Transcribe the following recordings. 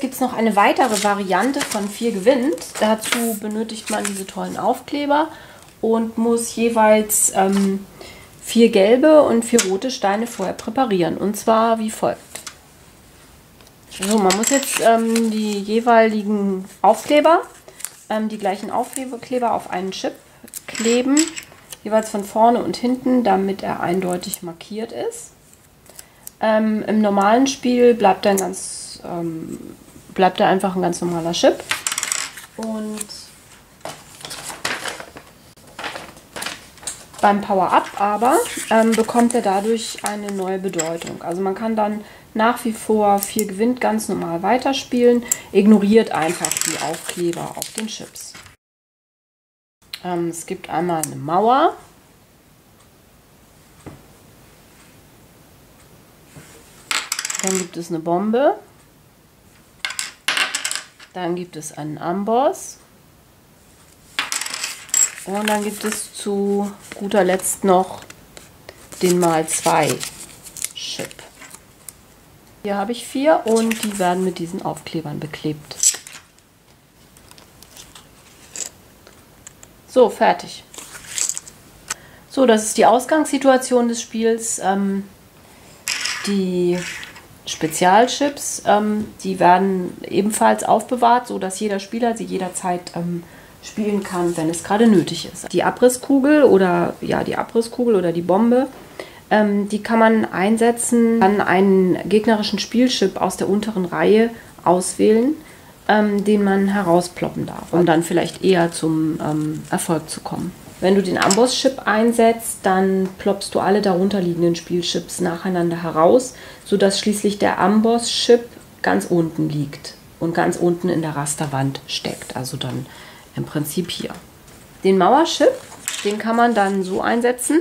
Gibt es noch eine weitere Variante von 4 gewinnt. Dazu benötigt man diese tollen Aufkleber und muss jeweils ähm, vier gelbe und vier rote Steine vorher präparieren. Und zwar wie folgt. So, man muss jetzt ähm, die jeweiligen Aufkleber, ähm, die gleichen Aufkleber auf einen Chip kleben, jeweils von vorne und hinten, damit er eindeutig markiert ist. Ähm, Im normalen Spiel bleibt ein ganz, ähm, bleibt er einfach ein ganz normaler Chip. Und beim Power-Up aber ähm, bekommt er dadurch eine neue Bedeutung. Also man kann dann nach wie vor 4 gewinnt ganz normal weiterspielen, ignoriert einfach die Aufkleber auf den Chips. Ähm, es gibt einmal eine Mauer. Dann gibt es eine Bombe. Dann gibt es einen Amboss. Und dann gibt es zu guter Letzt noch den mal 2 Chip. Hier habe ich vier und die werden mit diesen Aufklebern beklebt. So, fertig. So, das ist die Ausgangssituation des Spiels. Ähm, die Spezialchips, ähm, die werden ebenfalls aufbewahrt, sodass jeder Spieler sie jederzeit ähm, spielen kann, wenn es gerade nötig ist. Die Abrisskugel oder ja, die Abrisskugel oder die Bombe, ähm, die kann man einsetzen, dann einen gegnerischen Spielchip aus der unteren Reihe auswählen, ähm, den man herausploppen darf, um dann vielleicht eher zum ähm, Erfolg zu kommen. Wenn du den Amboss-Chip einsetzt, dann ploppst du alle darunter liegenden Spielchips nacheinander heraus, sodass schließlich der Amboss-Chip ganz unten liegt und ganz unten in der Rasterwand steckt. Also dann im Prinzip hier. Den Mauerchip, den kann man dann so einsetzen,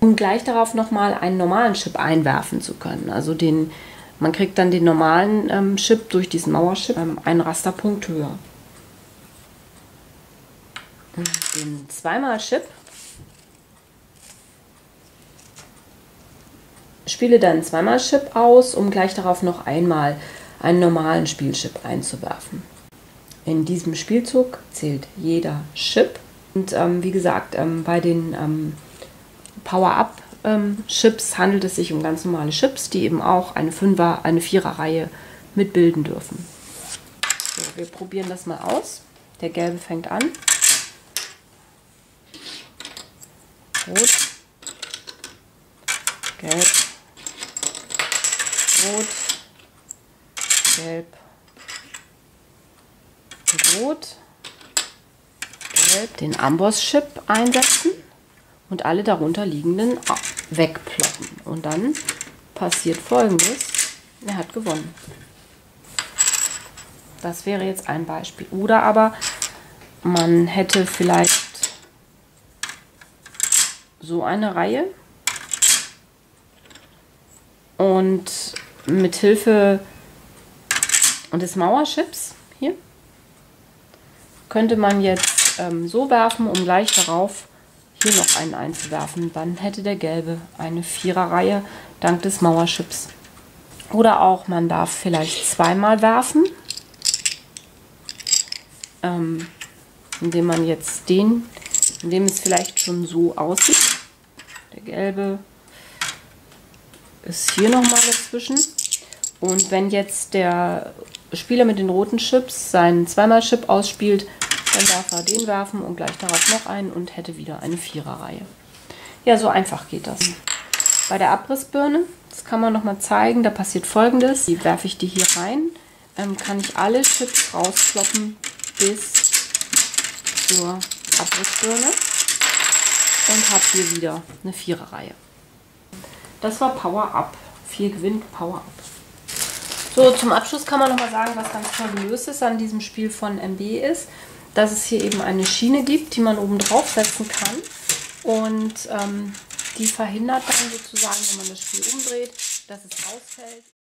um gleich darauf nochmal einen normalen Chip einwerfen zu können. Also den, man kriegt dann den normalen ähm, Chip durch diesen Mauerchip ähm, einen Rasterpunkt höher. Den zweimal Chip spiele dann zweimal Chip aus, um gleich darauf noch einmal einen normalen Spielchip einzuwerfen. In diesem Spielzug zählt jeder Chip. Und ähm, wie gesagt, ähm, bei den ähm, Power-Up-Chips handelt es sich um ganz normale Chips, die eben auch eine Fünfer-, eine Vierer-Reihe mitbilden dürfen. So, wir probieren das mal aus. Der gelbe fängt an. Rot, gelb, rot, gelb, Rot, Gelb, den Amboss-Chip einsetzen und alle darunter liegenden wegploppen. Und dann passiert folgendes, er hat gewonnen. Das wäre jetzt ein Beispiel. Oder aber man hätte vielleicht so eine Reihe und mit Hilfe des Mauerchips hier könnte man jetzt ähm, so werfen, um gleich darauf hier noch einen einzuwerfen. Dann hätte der gelbe eine Viererreihe dank des Mauerschips. Oder auch man darf vielleicht zweimal werfen, ähm, indem man jetzt den, indem es vielleicht schon so aussieht. Der gelbe ist hier nochmal dazwischen. Und wenn jetzt der Spieler mit den roten Chips seinen zweimal Chip ausspielt, dann darf er den werfen und gleich darauf noch einen und hätte wieder eine Viererreihe. Ja, so einfach geht das. Bei der Abrissbirne, das kann man nochmal zeigen, da passiert folgendes. Die werfe ich die hier rein, ähm, kann ich alle Chips rauskloppen bis zur Abrissbirne und habe hier wieder eine Viererreihe. Das war Power Up. 4 gewinnt Power Up. So, zum Abschluss kann man nochmal sagen, was ganz toll ist an diesem Spiel von MB ist dass es hier eben eine Schiene gibt, die man oben drauf setzen kann. Und ähm, die verhindert dann sozusagen, wenn man das Spiel umdreht, dass es rausfällt.